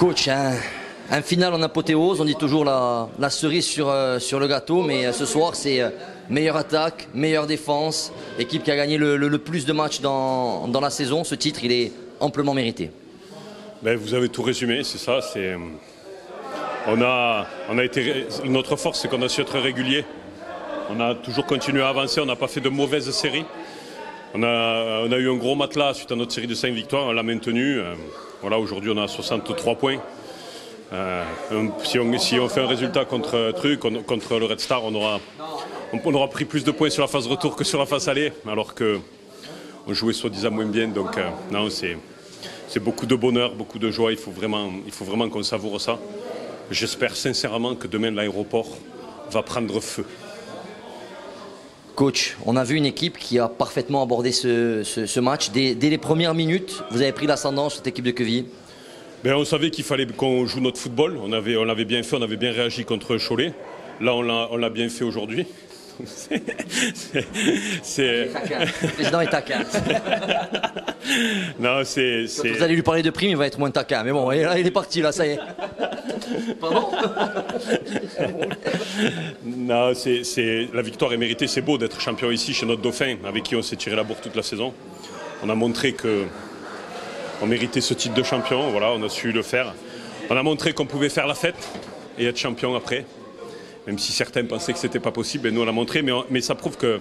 Coach, un, un final en apothéose, on dit toujours la, cerise sur, euh, sur le gâteau, mais euh, ce soir c'est euh, meilleure attaque, meilleure défense, équipe qui a gagné le, plus de matchs dans, la saison. Ce titre, il est amplement mérité. Ben, vous avez tout résumé, c'est ça. On a, on a été, notre force, c'est qu'on a su être régulier. On a toujours continué à avancer, on n'a pas fait de mauvaises séries. On a, eu un gros matelas suite à notre série de 5 victoires, on l'a maintenu. Euh, Voilà, aujourd'hui, on a 63 points. Euh, si, on, fait un résultat contre euh, Truc, on- contre le Red Star, on aura, on, aura pris plus de points sur la phase retour que sur la phase aller, alors que on jouait soi-disant moins bien. Donc, non, c'est, c'est beaucoup de bonheur, beaucoup de joie. Il faut vraiment, il faut vraiment qu'on savoure ça. J'espère sincèrement que demain l'aéroport va prendre feu. Coach, on a vu une équipe qui a parfaitement abordé ce, ce- ce match. Dès, dès les premières minutes, vous avez pris l'ascendant sur cette équipe de Queville. Ben, on savait qu'il fallait qu'on joue notre football. On avait, on l'avait bien fait, on avait bien réagi contre Cholet. Là, on l'a, bien fait aujourd'hui. C'est- président est taquin. non, c'est, vous allez lui parler de prime, il va être moins taquin. Mais bon, il est parti, là, ça y est. Pardon non, la victoire est méritée. C'est beau d'être champion ici chez notre dauphin, avec qui on s'est tiré la bourre toute la saison. On a montré que on méritait ce titre de champion. Voilà, on a su le faire. On a montré qu'on pouvait faire la fête et être champion après. Même si certains pensaient que c'était pas possible, et nous on l'a montré. Mais, on- mais ça prouve que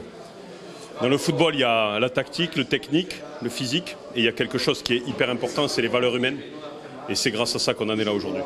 dans le football, il y a la tactique, le technique, le physique, et il y a quelque chose qui est hyper important, c'est les valeurs humaines. Et c'est grâce à ça qu'on en est là aujourd'hui.